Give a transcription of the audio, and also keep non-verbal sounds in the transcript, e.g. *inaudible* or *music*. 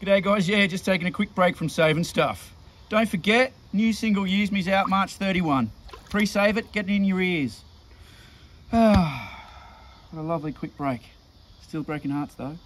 G'day guys, yeah, just taking a quick break from saving stuff. Don't forget, new single Use Me's out March 31. Pre-save it, get it in your ears. Ah, *sighs* what a lovely quick break. Still breaking hearts though.